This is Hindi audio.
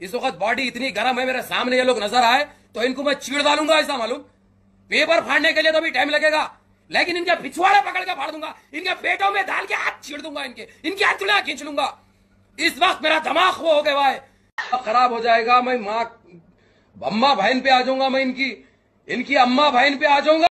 इस वक्त बॉडी इतनी गर्म है, मेरे सामने ये लोग नज़र आए तो इनको मैं चीड़ डालूँगा ऐसा मालूम। पेपर फाड़ने के लिए तो भी टाइम लगेगा, लेकिन इनके पिछवाड़े पकड़ के फाड़ दूँगा, इनके पेटों में डाल के हाथ छीड़ दूँगा इनके, इनकी हथुड़ियाँ खींच लूँगा। इस वक्त मेरा दिमाग वो हो गया है खराब हो जाएगा, मैं माँ अम्मा बहन पे आ जाऊँगा मैं इनकी इनकी अम्मा बहन पे आ जाऊँगा।